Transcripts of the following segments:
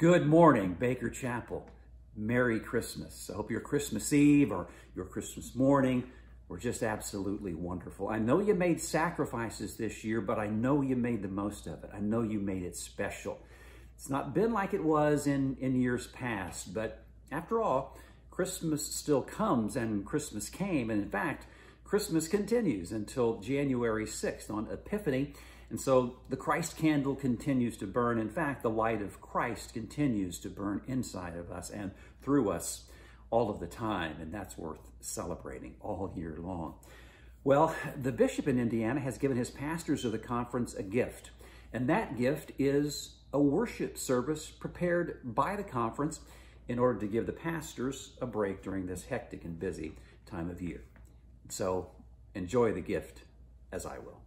Good morning, Baker Chapel. Merry Christmas. I hope your Christmas Eve or your Christmas morning were just absolutely wonderful. I know you made sacrifices this year, but I know you made the most of it. I know you made it special. It's not been like it was in, in years past, but after all, Christmas still comes and Christmas came. And in fact, Christmas continues until January 6th on Epiphany. And so the Christ candle continues to burn. In fact, the light of Christ continues to burn inside of us and through us all of the time. And that's worth celebrating all year long. Well, the bishop in Indiana has given his pastors of the conference a gift. And that gift is a worship service prepared by the conference in order to give the pastors a break during this hectic and busy time of year. So enjoy the gift as I will.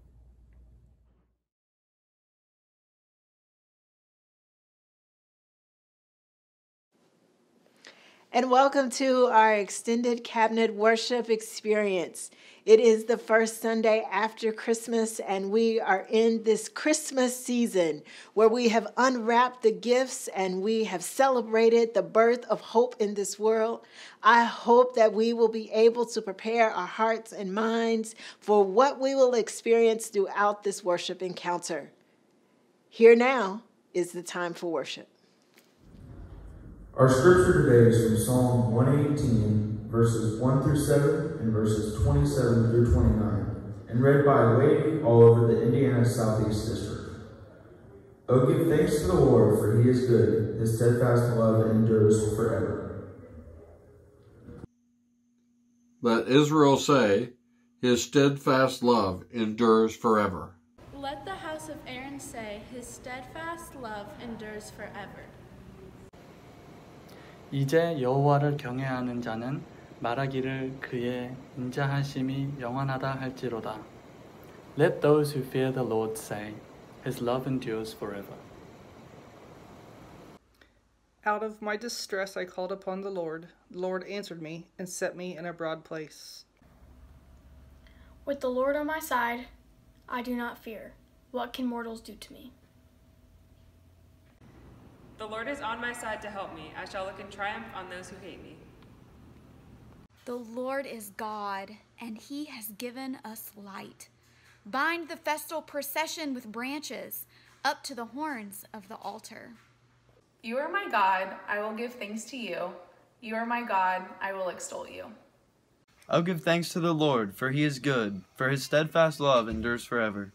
And welcome to our extended cabinet worship experience. It is the first Sunday after Christmas, and we are in this Christmas season where we have unwrapped the gifts and we have celebrated the birth of hope in this world. I hope that we will be able to prepare our hearts and minds for what we will experience throughout this worship encounter. Here now is the time for worship. Our scripture today is from Psalm 118, verses 1 through 7 and verses 27 through 29, and read by a lady all over the Indiana Southeast District. Oh, give thanks to the Lord, for he is good. His steadfast love endures forever. Let Israel say, His steadfast love endures forever. Let the house of Aaron say, His steadfast love endures forever. 이제 여호와를 경외하는 자는 말하기를 그의 인자하심이 영원하다 할지로다. Let those who fear the Lord say, His love endures forever. Out of my distress I called upon the Lord. The Lord answered me and set me in a broad place. With the Lord on my side, I do not fear. What can mortals do to me? The Lord is on my side to help me. I shall look in triumph on those who hate me. The Lord is God, and he has given us light. Bind the festal procession with branches up to the horns of the altar. You are my God, I will give thanks to you. You are my God, I will extol you. I'll give thanks to the Lord, for he is good, for his steadfast love endures forever.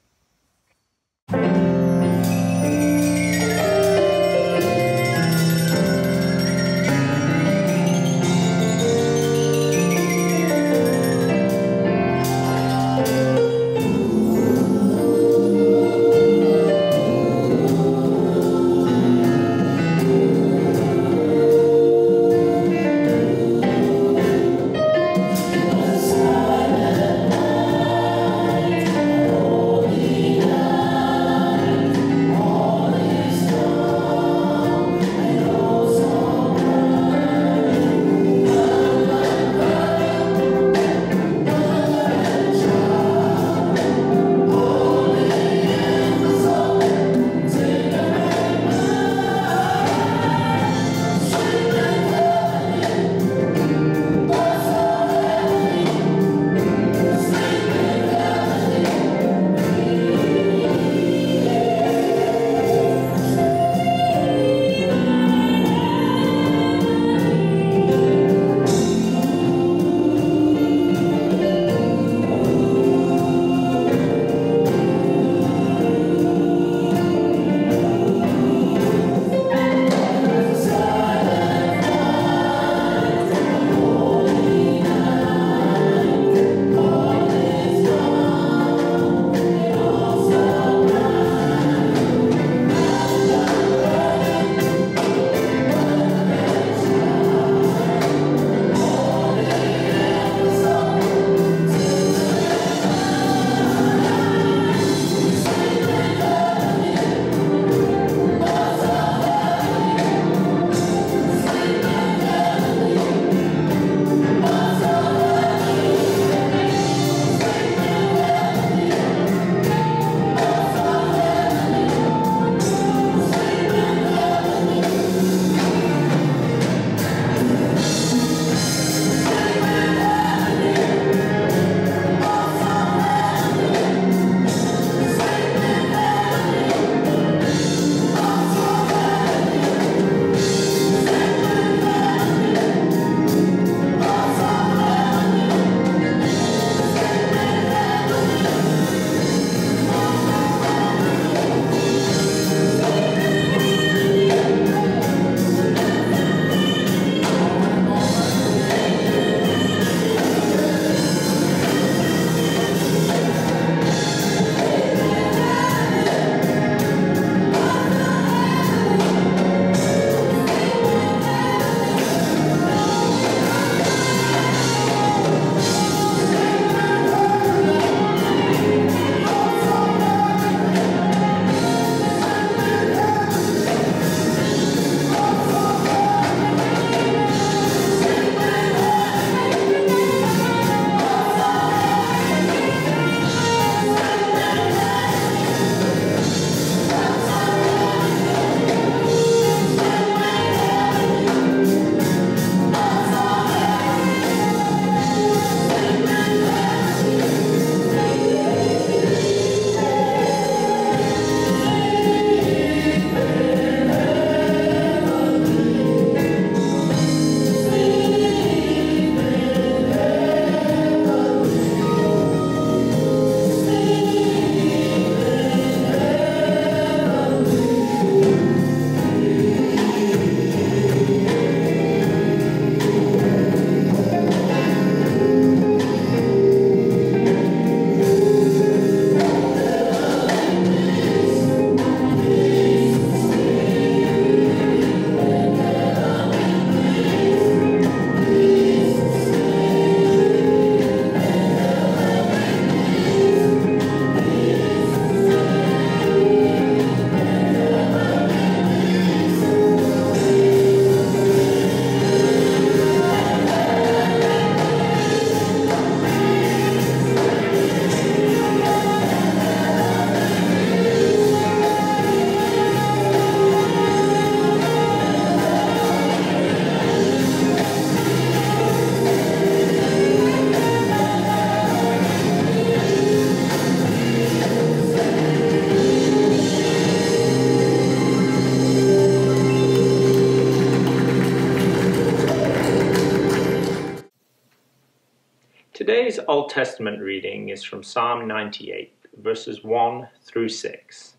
Testament reading is from Psalm 98, verses 1 through 6.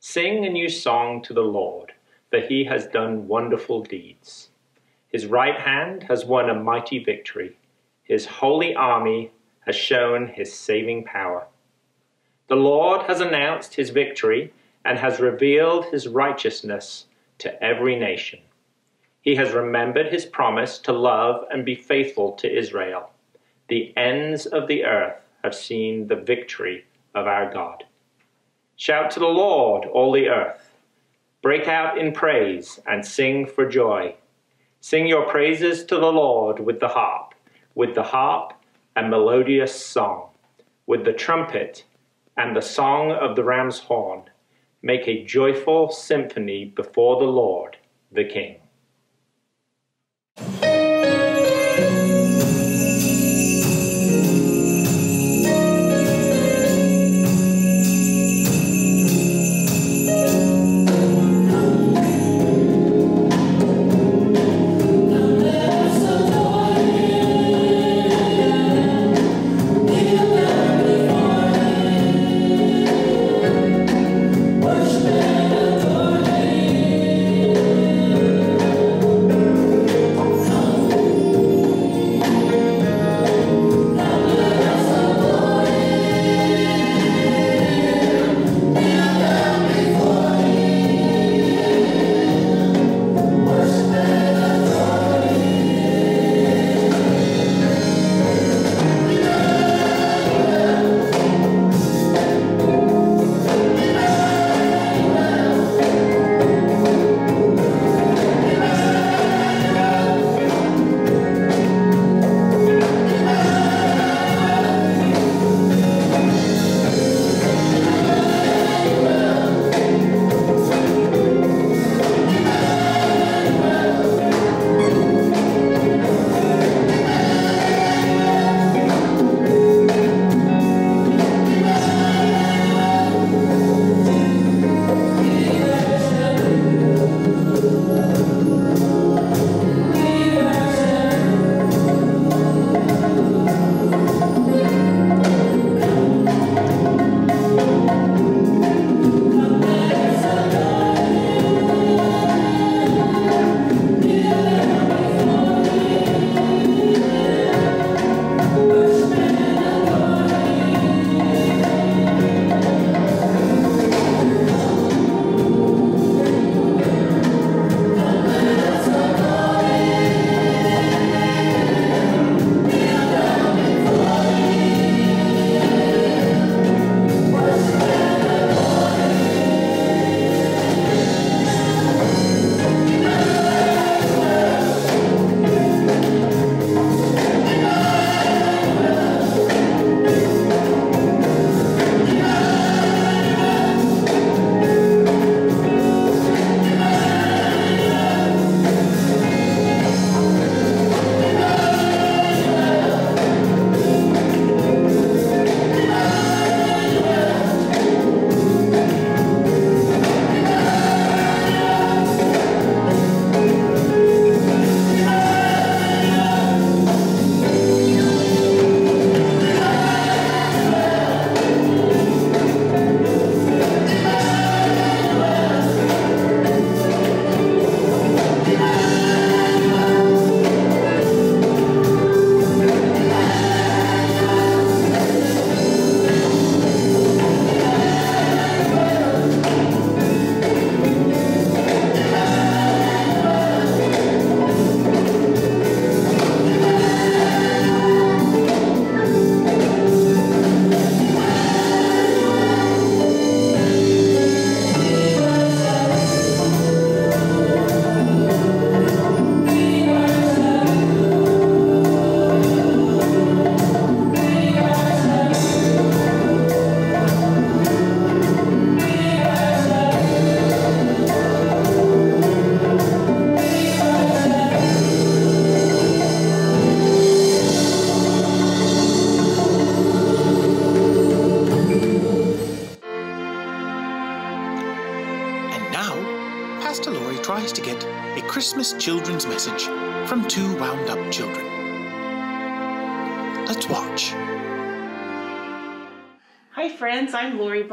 Sing a new song to the Lord, for he has done wonderful deeds. His right hand has won a mighty victory. His holy army has shown his saving power. The Lord has announced his victory and has revealed his righteousness to every nation. He has remembered his promise to love and be faithful to Israel. The ends of the earth have seen the victory of our God. Shout to the Lord, all the earth. Break out in praise and sing for joy. Sing your praises to the Lord with the harp, with the harp and melodious song, with the trumpet and the song of the ram's horn. Make a joyful symphony before the Lord, the King.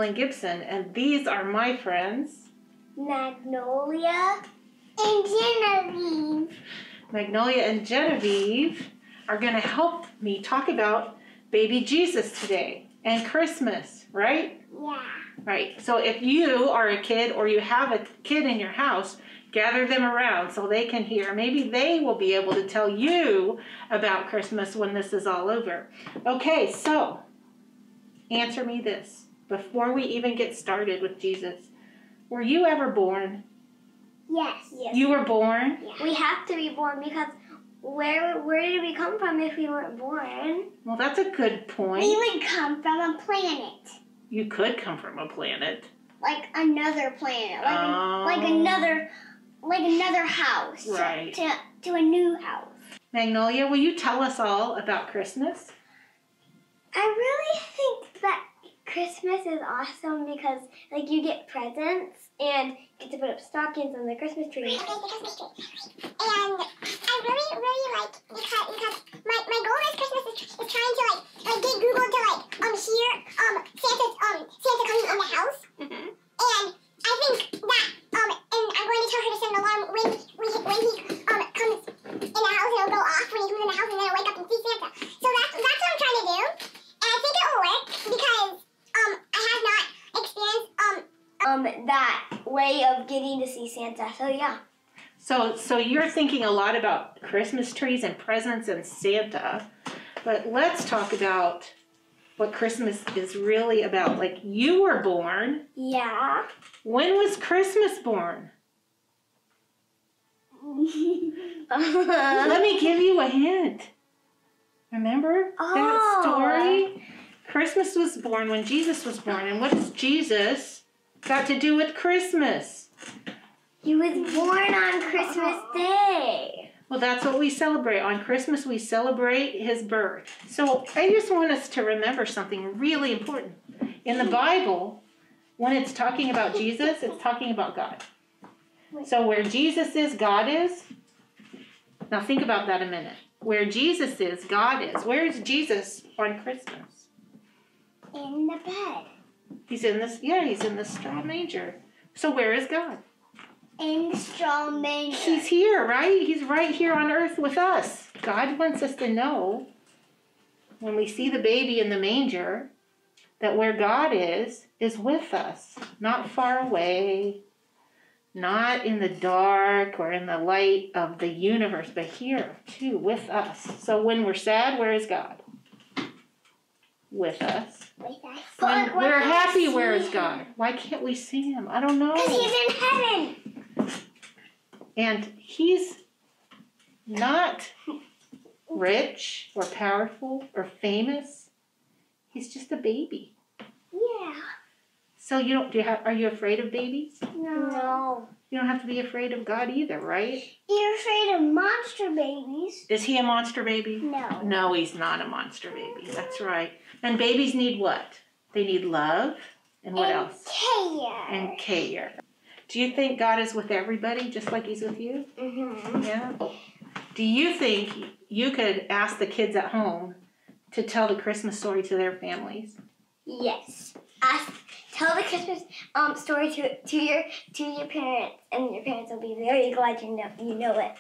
Blaine Gibson, and these are my friends Magnolia and Genevieve. Magnolia and Genevieve are going to help me talk about baby Jesus today and Christmas, right? Yeah. Right. So if you are a kid or you have a kid in your house, gather them around so they can hear. Maybe they will be able to tell you about Christmas when this is all over. Okay, so answer me this before we even get started with Jesus. Were you ever born? Yes. Yes. You were born? Yeah. We have to be born because where where did we come from if we weren't born? Well, that's a good point. We would come from a planet. You could come from a planet. Like another planet. Like Oh. like another like another house. Right. To to a new house. Magnolia, will you tell us all about Christmas? I really think that Christmas is awesome because like you get presents and get to put up stockings on the Christmas tree. And I really, really like because, because my, my goal this Christmas is, is trying to like like get Google to like um hear um Santa's um Santa coming in the house. And I think that um and I'm going to tell her to set an alarm when when he, when he um comes in the house and it'll go off when he comes in the house and then I'll wake up and see Santa. So that's that's what I'm trying to do. And I think it will work because um I have not experienced um Um that way of getting to see Santa. So yeah. So, so you're thinking a lot about Christmas trees and presents and Santa, but let's talk about what Christmas is really about. Like you were born. Yeah. When was Christmas born? Let me give you a hint. Remember that Oh. story? Christmas was born when Jesus was born, and what does Jesus got to do with Christmas? He was born on Christmas Day. Well, that's what we celebrate. On Christmas, we celebrate his birth. So I just want us to remember something really important. In the Bible, when it's talking about Jesus, it's talking about God. So where Jesus is, God is. Now think about that a minute. Where Jesus is, God is. Where is Jesus on Christmas? In the bed. He's in this, yeah, he's in the straw manger. So where is God? In the straw manger. He's here, right? He's right here on earth with us. God wants us to know when we see the baby in the manger that where God is, is with us, not far away, not in the dark or in the light of the universe, but here too, with us. So when we're sad, where is God? With us. With us. When we're happy, where is God? Why can't we see him? I don't know. Because he's in heaven. And he's not rich or powerful or famous. He's just a baby. Yeah. So you don't do you have, are you afraid of babies? No. No. You don't have to be afraid of God either, right? You're afraid of monster babies? Is he a monster baby? No. No, he's not a monster baby. That's right. And babies need what? They need love and what and else? Care. And care. Do you think God is with everybody just like he's with you? Mm-hmm. Yeah. Do you think you could ask the kids at home to tell the Christmas story to their families? Yes. Ask, tell the Christmas um story to to your to your parents, and your parents will be very glad you know you know it.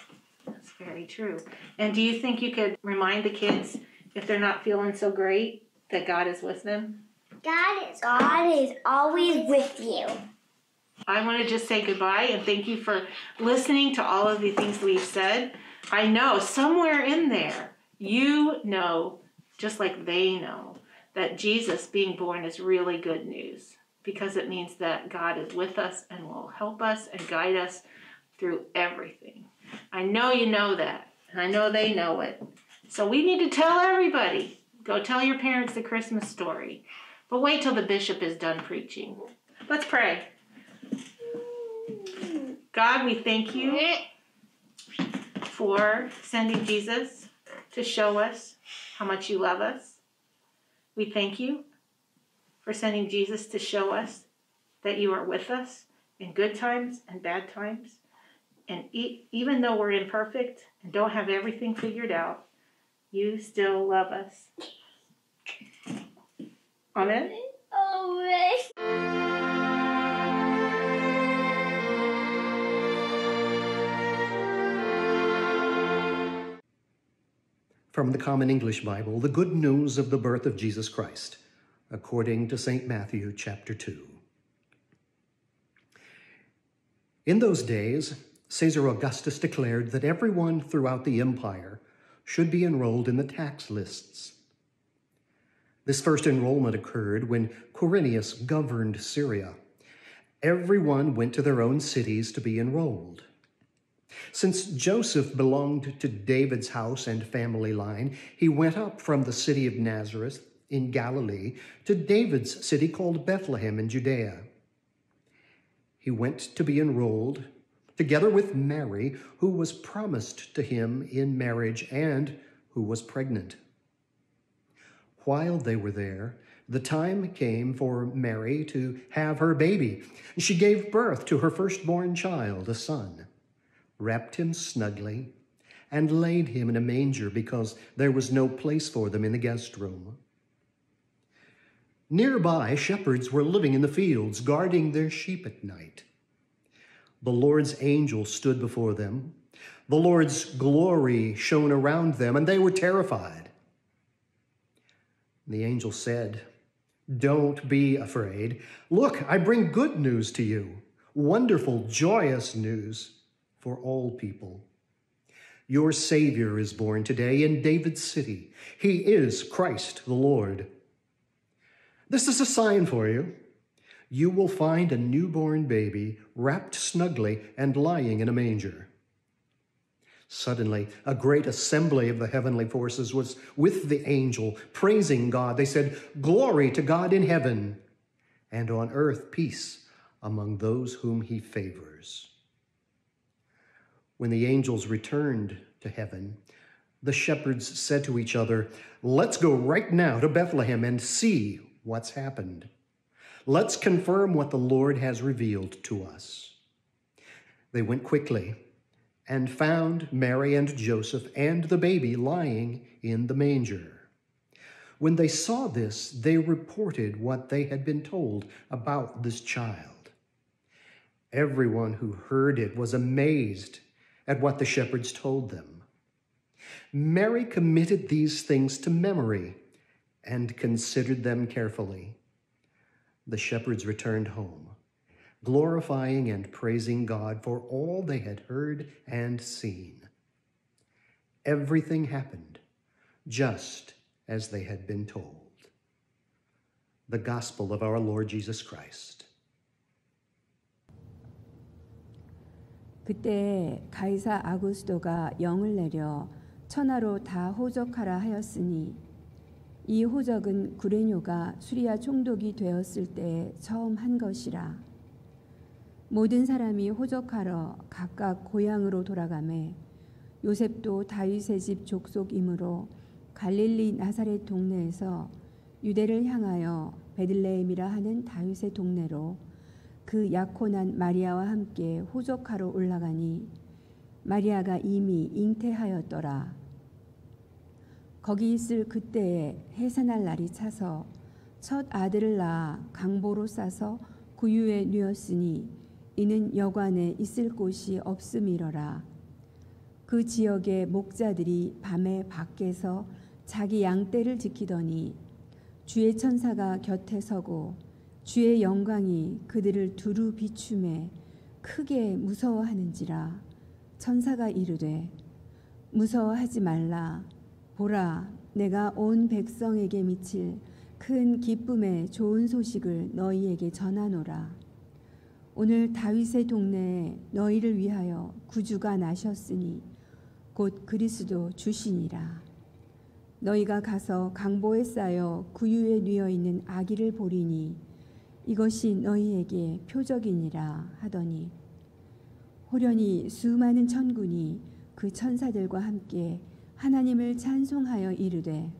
That's very true. And do you think you could remind the kids if they're not feeling so great that God is with them? God is God is always with you. I want to just say goodbye and thank you for listening to all of the things we've said. I know somewhere in there you know, just like they know, that Jesus being born is really good news because it means that God is with us and will help us and guide us through everything. I know you know that, and I know they know it. So we need to tell everybody. Go tell your parents the Christmas story. But wait till the bishop is done preaching. Let's pray. God, we thank you for sending Jesus to show us how much you love us. We thank you for sending Jesus to show us that you are with us in good times and bad times. And e- even though we're imperfect and don't have everything figured out, you still love us. Amen. From the Common English Bible, the good news of the birth of Jesus Christ, according to St. Matthew chapter 2. In those days, Caesar Augustus declared that everyone throughout the empire should be enrolled in the tax lists. This first enrollment occurred when Quirinius governed Syria. Everyone went to their own cities to be enrolled. Since Joseph belonged to David's house and family line, he went up from the city of Nazareth in Galilee to David's city called Bethlehem in Judea. He went to be enrolled together with Mary, who was promised to him in marriage and who was pregnant. While they were there, the time came for Mary to have her baby. She gave birth to her firstborn child, a son, wrapped him snugly, and laid him in a manger because there was no place for them in the guest room. Nearby, shepherds were living in the fields, guarding their sheep at night. The Lord's angel stood before them. The Lord's glory shone around them, and they were terrified. The angel said, Don't be afraid. Look, I bring good news to you, wonderful, joyous news for all people. Your Savior is born today in David's city. He is Christ the Lord. This is a sign for you. You will find a newborn baby wrapped snugly and lying in a manger. Suddenly, a great assembly of the heavenly forces was with the angel, praising God. They said, Glory to God in heaven, and on earth peace among those whom he favors. When the angels returned to heaven, the shepherds said to each other, Let's go right now to Bethlehem and see what's happened. Let's confirm what the Lord has revealed to us. They went quickly and found Mary and Joseph and the baby lying in the manger. When they saw this, they reported what they had been told about this child. Everyone who heard it was amazed at what the shepherds told them. Mary committed these things to memory and considered them carefully. The shepherds returned home, glorifying and praising God for all they had heard and seen. Everything happened just as they had been told. The Gospel of our Lord Jesus Christ. 그때 가이사 아구스도가 영을 내려 천하로 다 호적하라 하였으니 이 호적은 구레뇨가 수리아 총독이 되었을 때 처음 한 것이라 모든 사람이 호적하러 각각 고향으로 돌아가매 요셉도 다윗의 집 족속이므로 갈릴리 나사렛 동네에서 유대를 향하여 베들레헴이라 하는 다윗의 동네로 그 약혼한 마리아와 함께 호적하러 올라가니 마리아가 이미 잉태하였더라. 거기 있을 그때에 해산할 날이 차서 첫 아들을 낳아 강보로 싸서 구유에 누었으니 이는 여관에 있을 곳이 없음이러라. 그 지역의 목자들이 밤에 밖에서 자기 양떼를 지키더니 주의 천사가 곁에 서고 주의 영광이 그들을 두루 비춤에 크게 무서워하는지라 천사가 이르되 무서워하지 말라 보라 내가 온 백성에게 미칠 큰 기쁨의 좋은 소식을 너희에게 전하노라. 오늘 다윗의 동네에 너희를 위하여 구주가 나셨으니 곧 그리스도 주시니라. 너희가 가서 강보에 쌓여 구유에 누워 있는 아기를 보리니 이것이 너희에게 표적이니라 하더니 호련히 수많은 천군이 그 천사들과 함께 하나님을 찬송하여 이르되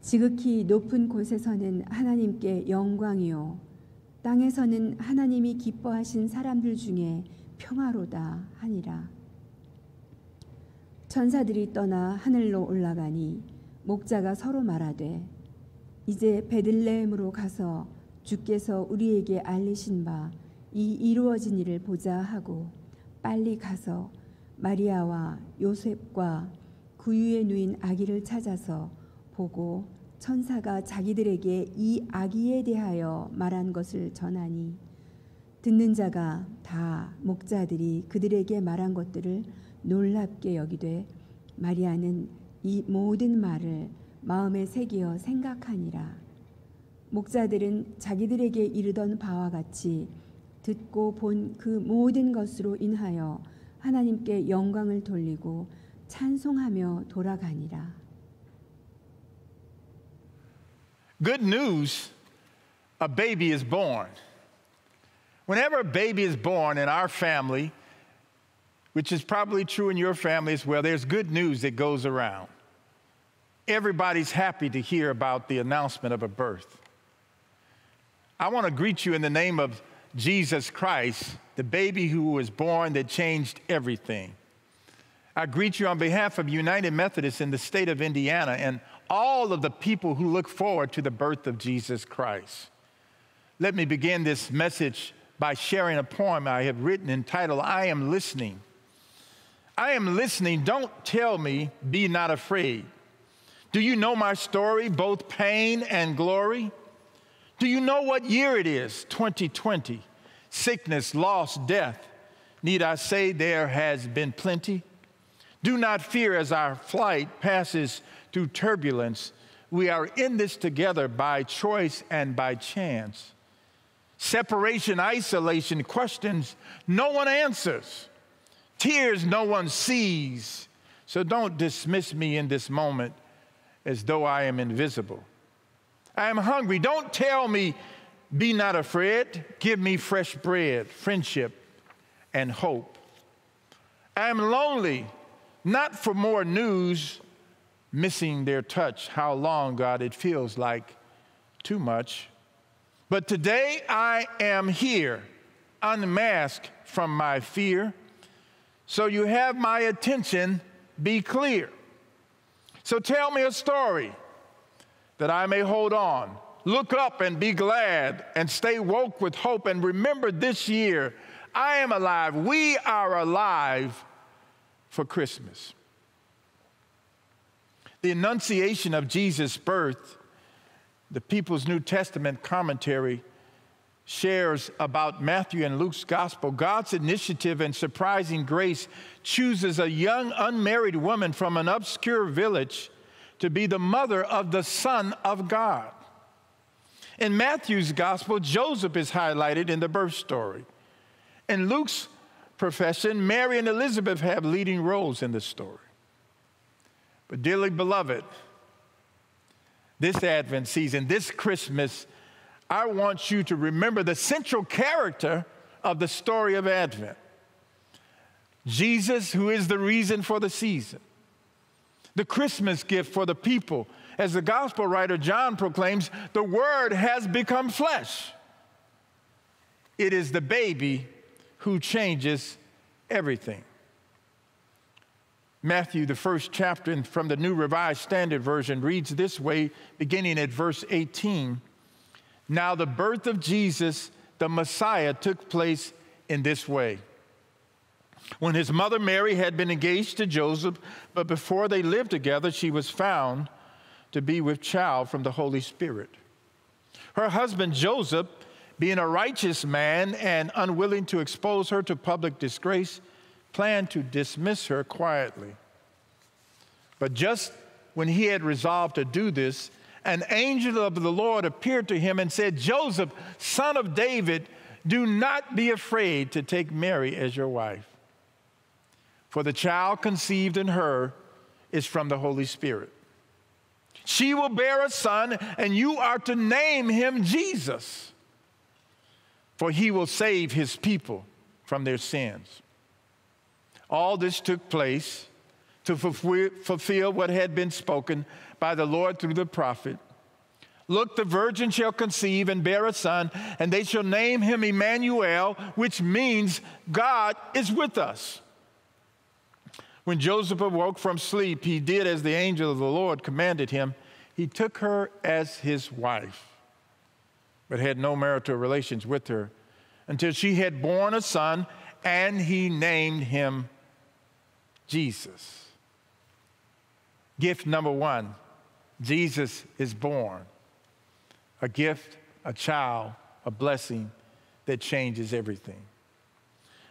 지극히 높은 곳에서는 하나님께 영광이요 땅에서는 하나님이 기뻐하신 사람들 중에 평화로다 하니라. 천사들이 떠나 하늘로 올라가니 목자가 서로 말하되 이제 베들레헴으로 가서 주께서 우리에게 알리신 바 이 이루어진 일을 보자 하고 빨리 가서 마리아와 요셉과 구유에 누인 아기를 찾아서 보고 천사가 자기들에게 이 아기에 대하여 말한 것을 전하니 듣는 자가 다 목자들이 그들에게 말한 것들을 놀랍게 여기되 마리아는 이 모든 말을 마음에 새기어 생각하니라. 목자들은 자기들에게 이르던 바와 같이 듣고 본 그 모든 것으로 인하여 하나님께 영광을 돌리고 찬송하며 돌아가니라. Good news a baby is born. Whenever a baby is born in our family, which is probably true in your family as well, there's good news that goes around. Everybody's happy to hear about the announcement of a birth. I want to greet you in the name of Jesus Christ, the baby who was born that changed everything. I greet you on behalf of United Methodists in the state of Indiana and all of the people who look forward to the birth of Jesus Christ. Let me begin this message by sharing a poem I have written entitled, I Am Listening. I am listening. Don't tell me, be not afraid. Do you know my story, both pain and glory? Do you know what year it is? 2020. Sickness, loss, death. Need I say there has been plenty? Do not fear as our flight passes through turbulence. We are in this together by choice and by chance. Separation, isolation, questions no one answers. Tears no one sees. So don't dismiss me in this moment as though I am invisible. I am hungry. Don't tell me, be not afraid. Give me fresh bread, friendship, and hope. I am lonely, not for more news, missing their touch. How long, God, it feels like too much. But today I am here, unmasked from my fear. So you have my attention, be clear. So tell me a story that I may hold on. Look up and be glad and stay woke with hope. And remember this year, I am alive. We are alive for Christmas. The Annunciation of Jesus' birth, the People's New Testament commentary, shares about Matthew and Luke's gospel. God's initiative and surprising grace chooses a young unmarried woman from an obscure village to be the mother of the Son of God. In Matthew's gospel, Joseph is highlighted in the birth story. In Luke's profession, Mary and Elizabeth have leading roles in the story. But, dearly beloved, this Advent season, this Christmas, I want you to remember the central character of the story of Advent Jesus, who is the reason for the season the Christmas gift for the people. As the gospel writer John proclaims, the Word has become flesh. It is the baby who changes everything. Matthew, the first chapter from the New Revised Standard Version, reads this way, beginning at verse 18. Now, the birth of Jesus, the Messiah, took place in this way. When his mother Mary had been engaged to Joseph, but before they lived together, she was found to be with child from the Holy Spirit. Her husband Joseph, being a righteous man and unwilling to expose her to public disgrace, planned to dismiss her quietly. But just when he had resolved to do this, an angel of the Lord appeared to him and said, Joseph, son of David, do not be afraid to take Mary as your wife for the child conceived in her is from the Holy Spirit. She will bear a son, and you are to name him Jesus, for he will save his people from their sins. All this took place to fulfill what had been spoken by the Lord through the prophet. Look, the virgin shall conceive and bear a son, and they shall name him Emmanuel, which means God is with us. When Joseph awoke from sleep, he did as the angel of the Lord commanded him. He took her as his wife, but had no marital relations with her until she had borne a son, and he named him Jesus. Gift number one Jesus is born. A gift, a child, a blessing that changes everything.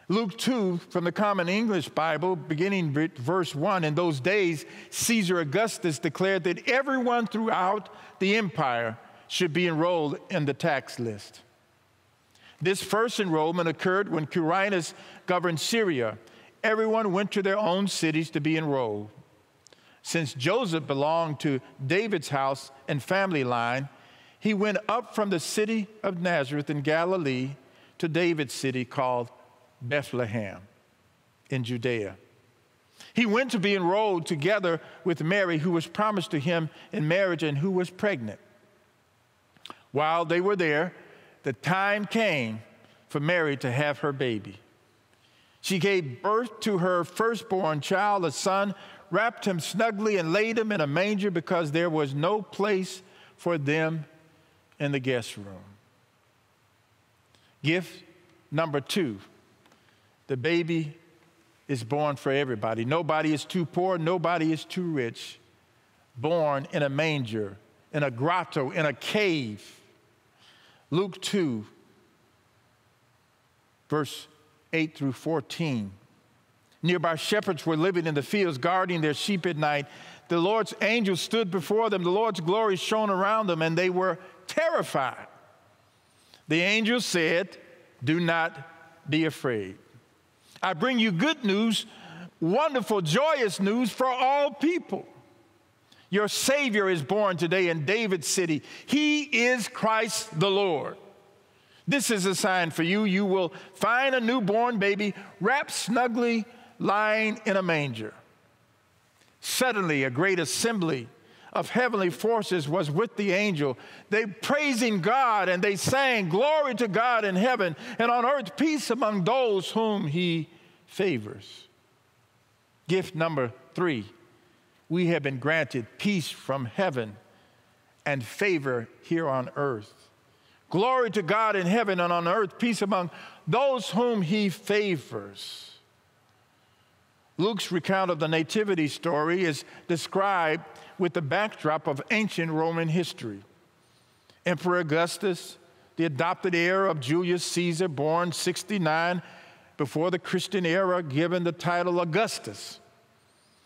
Luke 2 from the Common English Bible, beginning verse 1 In those days, Caesar Augustus declared that everyone throughout the empire should be enrolled in the tax list. This first enrollment occurred when Quirinius governed Syria. Everyone went to their own cities to be enrolled. Since Joseph belonged to David's house and family line, he went up from the city of Nazareth in Galilee to David's city called Bethlehem in Judea. He went to be enrolled together with Mary, who was promised to him in marriage and who was pregnant. While they were there, the time came for Mary to have her baby. She gave birth to her firstborn child, a son, wrapped him snugly, and laid him in a manger because there was no place for them in the guest room. Gift number two the baby is born for everybody. Nobody is too poor, nobody is too rich. Born in a manger, in a grotto, in a cave. Luke 2, verse 8 through 14. Nearby shepherds were living in the fields, guarding their sheep at night. The Lord's angel stood before them, the Lord's glory shone around them, and they were terrified. The angel said, Do not be afraid. I bring you good news, wonderful, joyous news for all people. Your Savior is born today in David's city. He is Christ the Lord. This is a sign for you. You will find a newborn baby wrapped snugly, lying in a manger. Suddenly, a great assembly of heavenly forces was with the angel. They praising God and they sang, Glory to God in heaven, and on earth peace among those whom he favors. Gift number three we have been granted peace from heaven and favor here on earth. Glory to God in heaven and on earth, peace among those whom he favors. Luke's recount of the Nativity story is described with the backdrop of ancient Roman history. Emperor Augustus, the adopted heir of Julius Caesar, born 69 before the Christian era, given the title Augustus,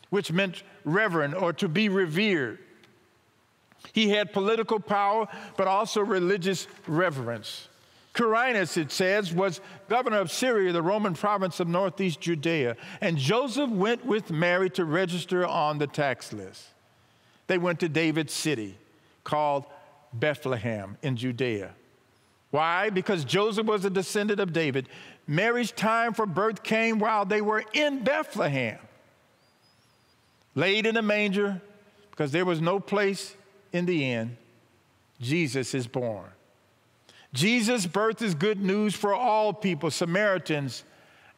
which meant reverend or to be revered. He had political power, but also religious reverence. Quirinius, it says, was governor of Syria, the Roman province of northeast Judea. And Joseph went with Mary to register on the tax list. They went to David's city called Bethlehem in Judea. Why? Because Joseph was a descendant of David. Mary's time for birth came while they were in Bethlehem, laid in a manger, because there was no place in the inn. Jesus is born. Jesus' birth is good news for all people, Samaritans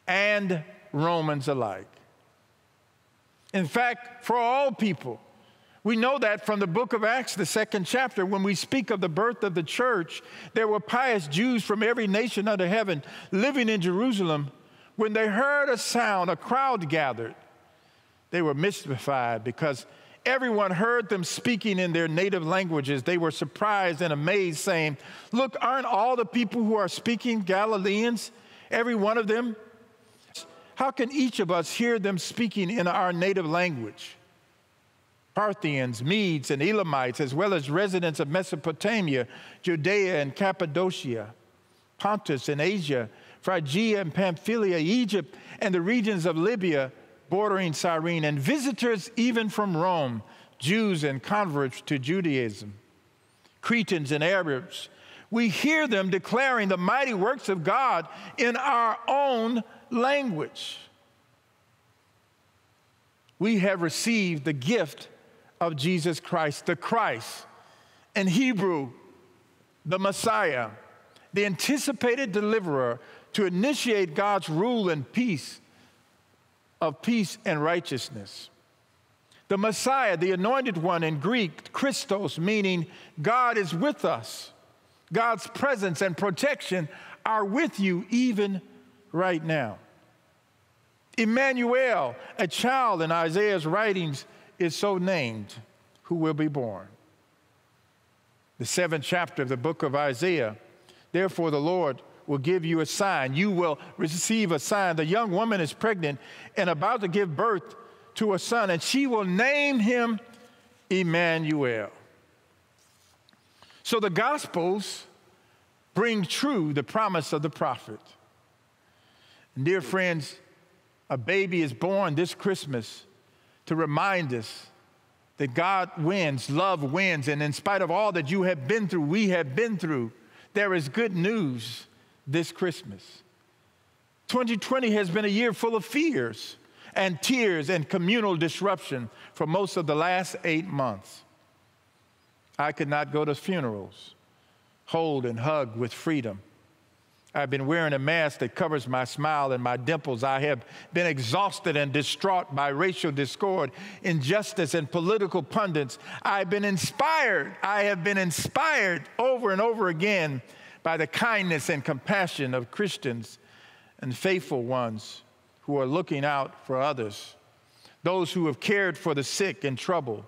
and Romans alike. In fact, for all people. We know that from the book of Acts, the second chapter, when we speak of the birth of the church, there were pious Jews from every nation under heaven living in Jerusalem. When they heard a sound, a crowd gathered. They were mystified because everyone heard them speaking in their native languages. They were surprised and amazed, saying, Look, aren't all the people who are speaking Galileans? Every one of them? How can each of us hear them speaking in our native language? Parthians, Medes, and Elamites, as well as residents of Mesopotamia, Judea and Cappadocia, Pontus and Asia, Phrygia and Pamphylia, Egypt, and the regions of Libya bordering Cyrene, and visitors even from Rome, Jews and converts to Judaism, Cretans and Arabs. We hear them declaring the mighty works of God in our own language. We have received the gift of Jesus Christ, the Christ. In Hebrew, the Messiah, the anticipated deliverer to initiate God's rule and peace of peace and righteousness. The Messiah, the anointed one in Greek, Christos, meaning God is with us. God's presence and protection are with you even right now. Emmanuel, a child in Isaiah's writings, is so named who will be born. The seventh chapter of the book of Isaiah. Therefore, the Lord will give you a sign. You will receive a sign. The young woman is pregnant and about to give birth to a son, and she will name him Emmanuel. So the Gospels bring true the promise of the prophet. And dear friends, a baby is born this Christmas to remind us that God wins, love wins, and in spite of all that you have been through, we have been through, there is good news this Christmas. 2020 has been a year full of fears and tears and communal disruption for most of the last eight months. I could not go to funerals, hold and hug with freedom. I've been wearing a mask that covers my smile and my dimples. I have been exhausted and distraught by racial discord, injustice, and political pundits. I've been inspired. I have been inspired over and over again by the kindness and compassion of Christians and faithful ones who are looking out for others, those who have cared for the sick and troubled.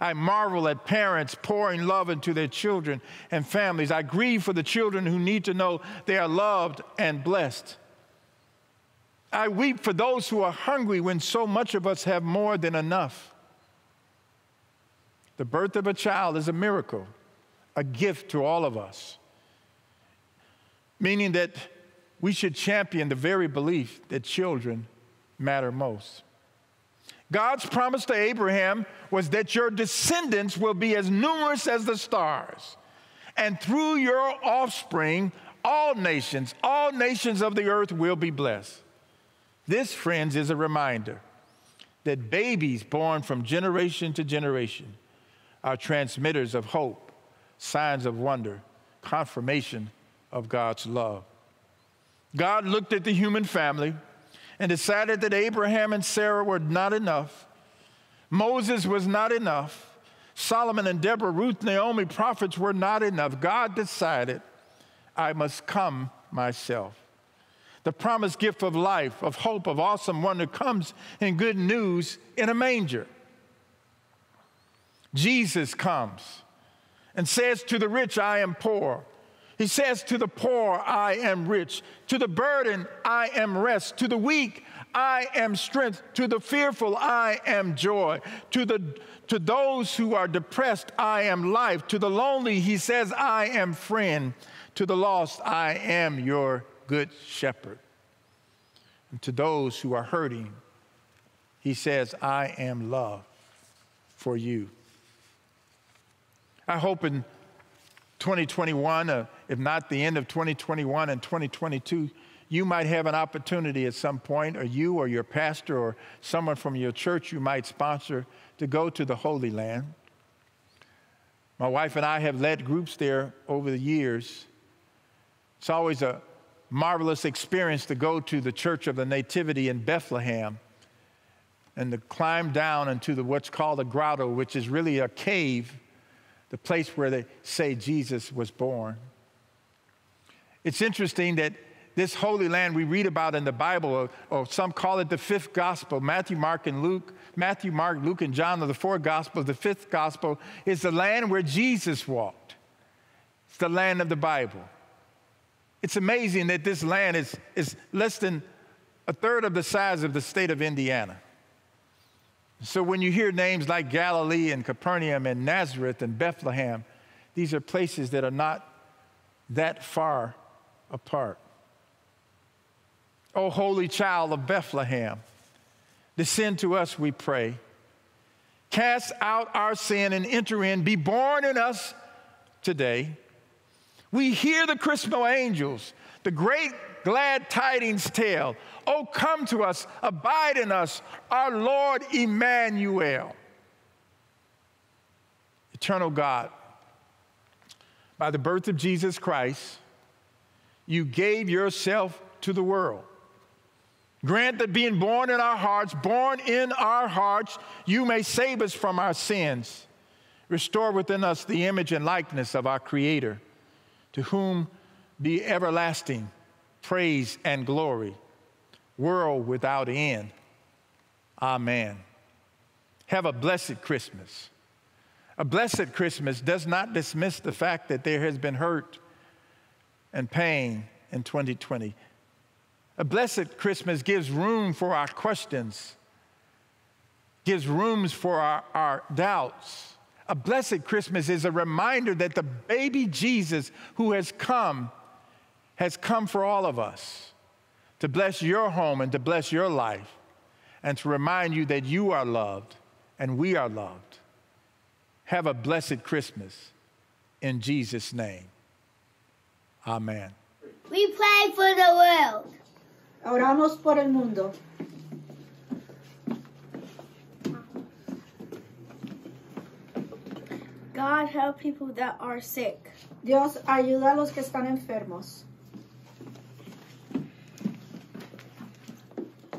I marvel at parents pouring love into their children and families. I grieve for the children who need to know they are loved and blessed. I weep for those who are hungry when so much of us have more than enough. The birth of a child is a miracle, a gift to all of us meaning that we should champion the very belief that children matter most. God's promise to Abraham was that your descendants will be as numerous as the stars, and through your offspring, all nations, all nations of the earth will be blessed. This, friends, is a reminder that babies born from generation to generation are transmitters of hope, signs of wonder, confirmation of God's love. God looked at the human family and decided that Abraham and Sarah were not enough. Moses was not enough. Solomon and Deborah, Ruth, Naomi, prophets were not enough. God decided, I must come myself. The promised gift of life, of hope, of awesome wonder comes in good news in a manger. Jesus comes and says to the rich, I am poor. He says, To the poor, I am rich. To the burden, I am rest. To the weak, I am strength. To the fearful, I am joy. To, the, to those who are depressed, I am life. To the lonely, he says, I am friend. To the lost, I am your good shepherd. And to those who are hurting, he says, I am love for you. I hope in 2021, uh, if not the end of 2021 and 2022, you might have an opportunity at some point, or you or your pastor or someone from your church you might sponsor to go to the Holy Land. My wife and I have led groups there over the years. It's always a marvelous experience to go to the Church of the Nativity in Bethlehem and to climb down into the, what's called a grotto, which is really a cave the place where they say Jesus was born. It's interesting that this Holy Land we read about in the Bible, or, or, some call it the fifth gospel Matthew, Mark, and Luke. Matthew, Mark, Luke, and John are the four gospels. The fifth gospel is the land where Jesus walked, it's the land of the Bible. It's amazing that this land is, is less than a third of the size of the state of Indiana. So when you hear names like Galilee and Capernaum and Nazareth and Bethlehem, these are places that are not that far apart. O holy child of Bethlehem, descend to us, we pray. Cast out our sin and enter in. Be born in us today. We hear the Christmas angels, the great glad tidings tell. Oh, come to us, abide in us, our Lord Emmanuel. Eternal God, by the birth of Jesus Christ, you gave yourself to the world. Grant that being born in our hearts, born in our hearts, you may save us from our sins. Restore within us the image and likeness of our Creator, to whom be everlasting praise and glory, world without end. Amen. Have a blessed Christmas. A blessed Christmas does not dismiss the fact that there has been hurt and pain in 2020. A blessed Christmas gives room for our questions, gives rooms for our, our doubts. A blessed Christmas is a reminder that the baby Jesus who has come has come for all of us to bless your home and to bless your life and to remind you that you are loved and we are loved. Have a blessed Christmas in Jesus' name. Amen. We pray for the world. Oramos por el mundo. God help people that are sick. Dios ayuda a los que están enfermos.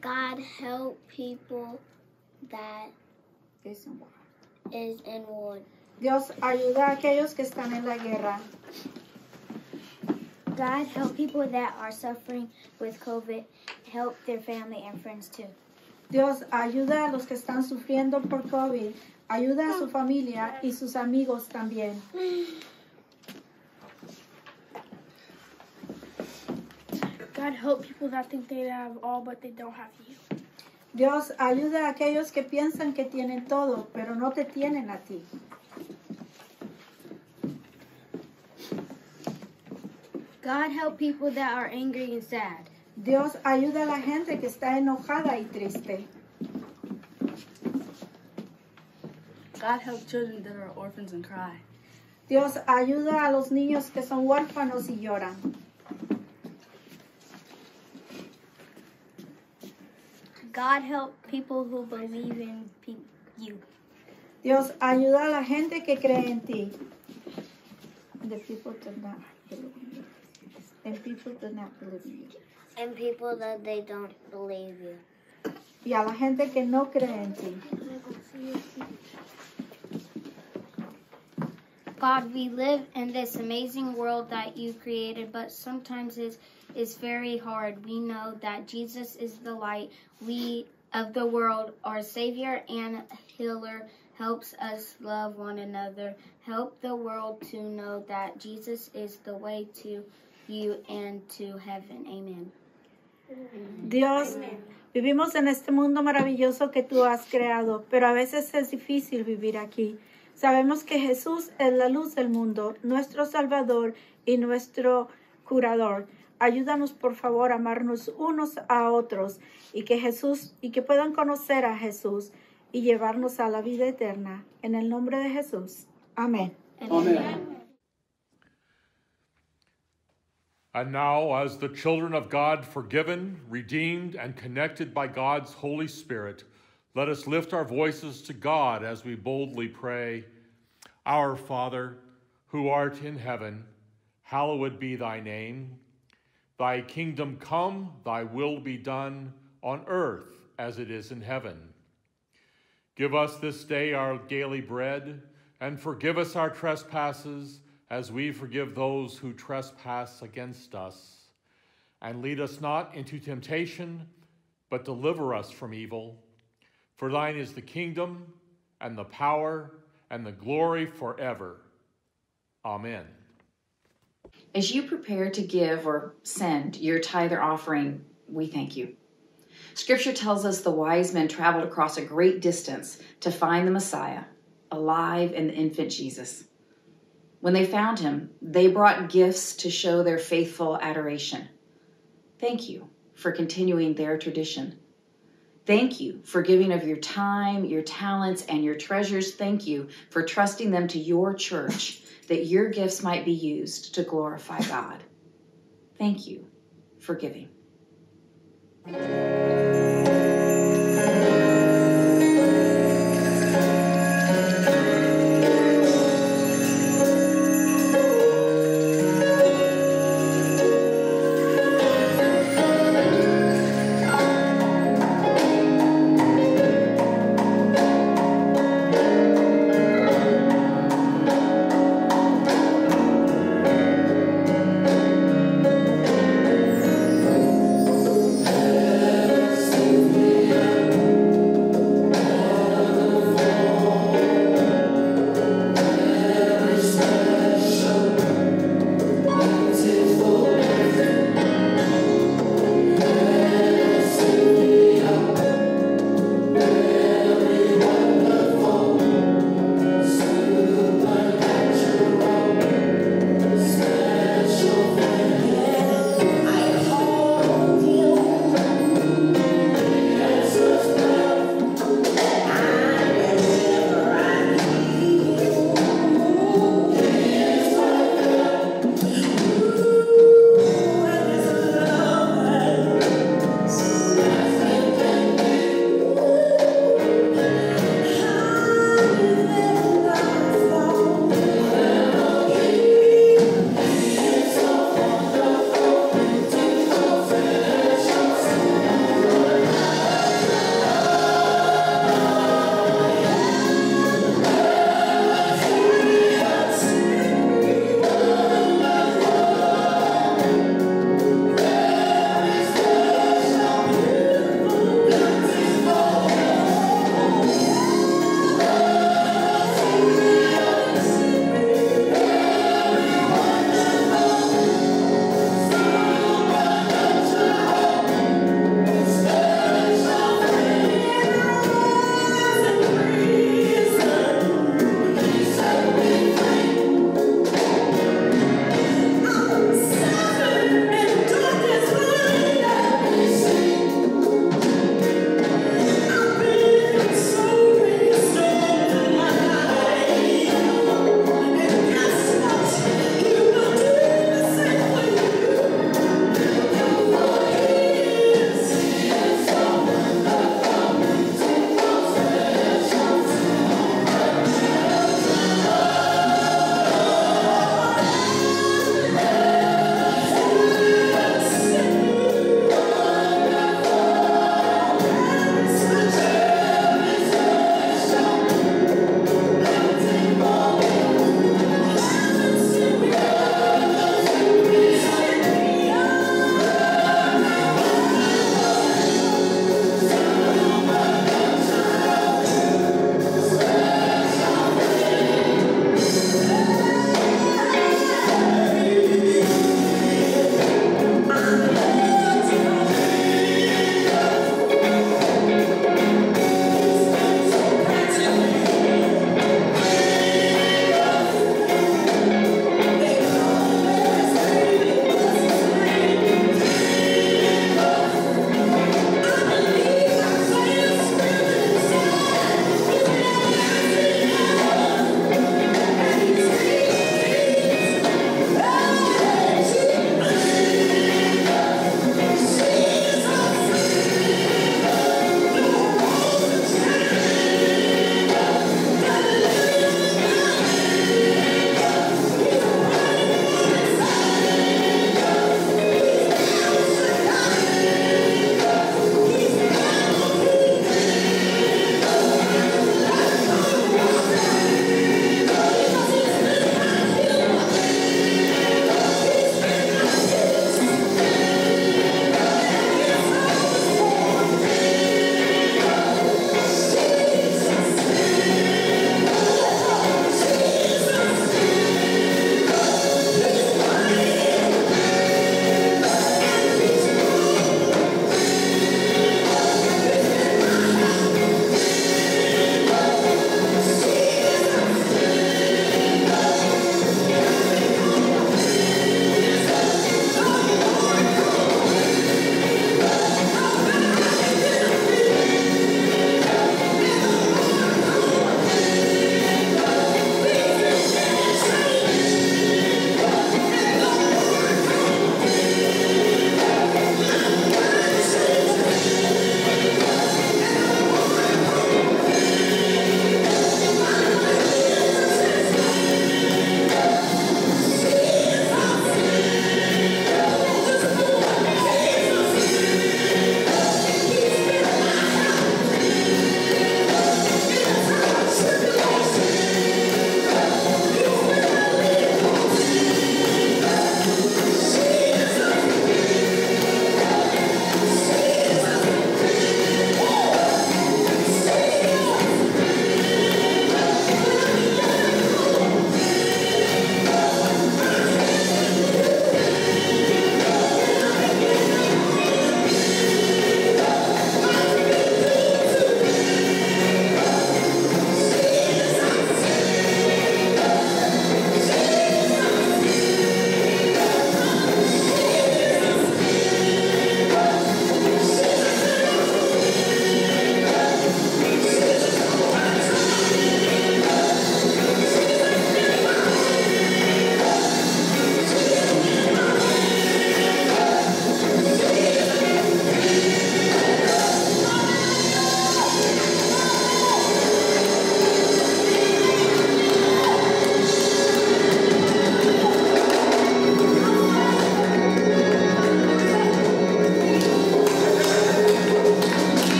God help people that is in war. Dios ayuda a aquellos que están en la guerra. God help people that are suffering with COVID. Help their family and friends too. Dios ayuda a los que están sufriendo por COVID. Ayuda a su familia y sus amigos también. God help people that think they have all but they don't have you. Dios ayuda a aquellos que piensan que tienen todo, pero no te tienen a ti. God help people that are angry and sad. Dios ayuda a la gente que está enojada y triste. God help children that are orphans and cry. Dios ayuda a los niños que son huérfanos y lloran. God help people who believe in pe- you. Dios ayuda a la gente que cree en ti. The people do not believe in you. And people do not believe in you. And people that they don't believe you. Y a la gente que no cree en ti. God, we live in this amazing world that you created, but sometimes it's, it's very hard. We know that Jesus is the light we of the world, our Savior and Healer, helps us love one another. Help the world to know that Jesus is the way to you and to heaven. Amen. Dios, vivimos en este mundo maravilloso que tú has creado, pero a veces es difícil vivir aquí. Sabemos que Jesús es la luz del mundo, nuestro Salvador y nuestro curador. Ayúdanos por favor a amarnos unos a otros y que Jesús y que puedan conocer a Jesús y llevarnos a la vida eterna. En el nombre de Jesús. Amén. And now, as the children of God, forgiven, redeemed, and connected by God's Holy Spirit, let us lift our voices to God as we boldly pray Our Father, who art in heaven, hallowed be thy name. Thy kingdom come, thy will be done on earth as it is in heaven. Give us this day our daily bread, and forgive us our trespasses as we forgive those who trespass against us. And lead us not into temptation, but deliver us from evil. For thine is the kingdom, and the power, and the glory forever. Amen. As you prepare to give or send your tithe or offering, we thank you. Scripture tells us the wise men traveled across a great distance to find the Messiah, alive in the infant Jesus. When they found him, they brought gifts to show their faithful adoration. Thank you for continuing their tradition. Thank you for giving of your time, your talents, and your treasures. Thank you for trusting them to your church that your gifts might be used to glorify God. Thank you for giving.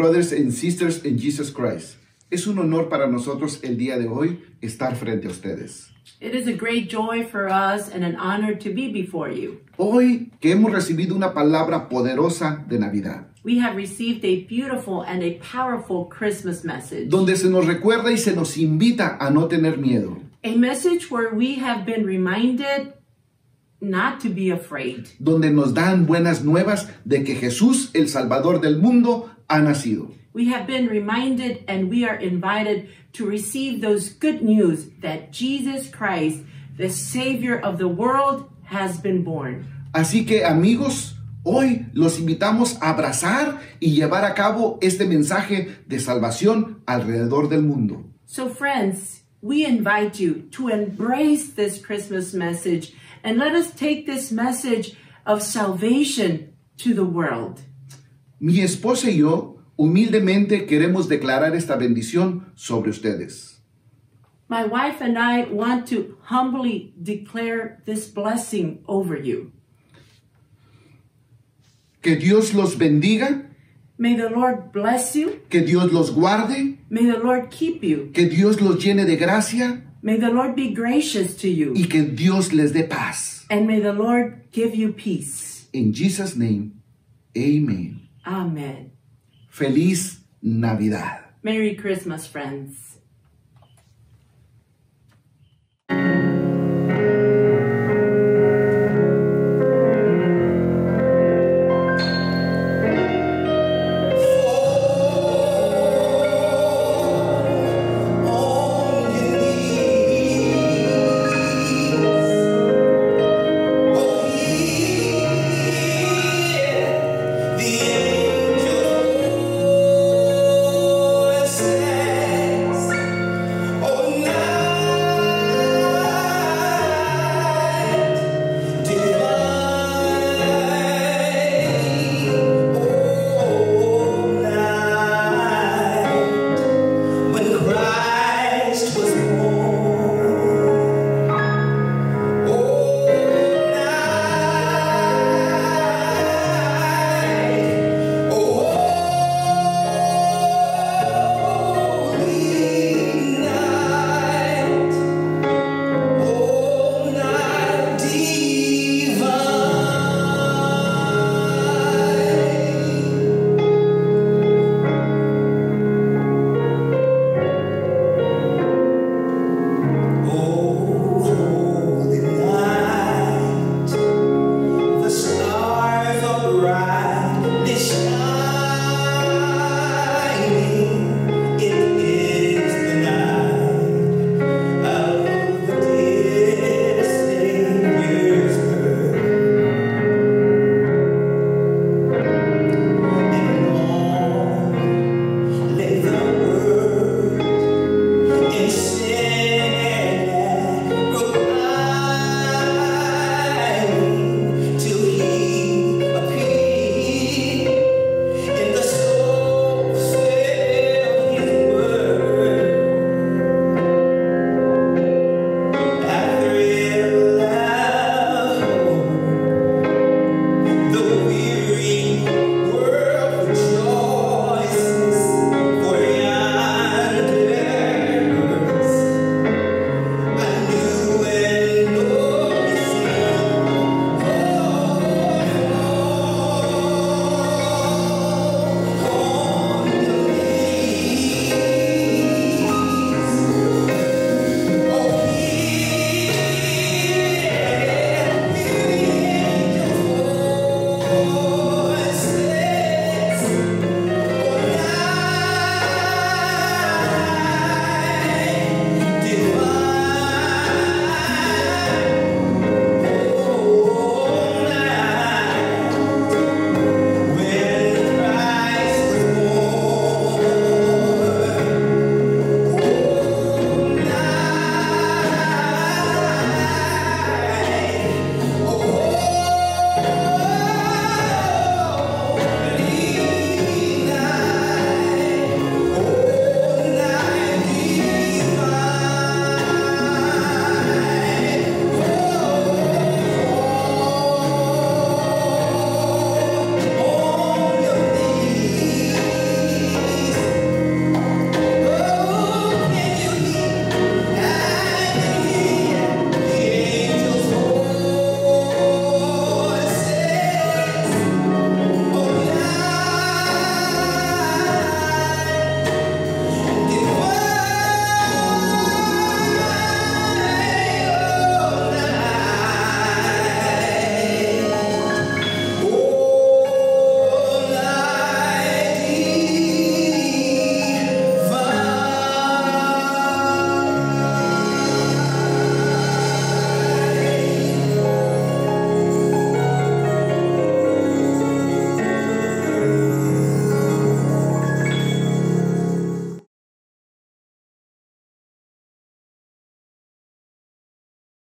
Brothers and sisters in Jesus Christ. Es un honor para nosotros el día de hoy estar frente a ustedes. It is a great joy for us and an honor to be before you. Hoy que hemos recibido una palabra poderosa de Navidad, We have received a beautiful and a powerful Christmas message. donde se nos recuerda y se nos invita a no tener miedo, A message where we have been reminded not to be afraid. donde nos dan buenas nuevas de que Jesús, el Salvador del mundo, ha nacido. We have been reminded and we are invited to receive those good news that Jesus Christ, the Savior of the world, has been born. Así que amigos, hoy los invitamos a abrazar y llevar a cabo este mensaje de salvación alrededor del mundo. So, friends, we invite you to embrace this Christmas message and let us take this message of salvation to the world. Mi esposa y yo humildemente queremos declarar esta bendición sobre ustedes. My wife and I want to humbly declare this blessing over you. Que Dios los bendiga, May the Lord bless you. que Dios los guarde, May the Lord keep you. que Dios los llene de gracia May the Lord be gracious to you. y que Dios les dé paz. And may the Lord give you peace. In Jesus' name, amen. Amen. Feliz Navidad. Merry Christmas, friends.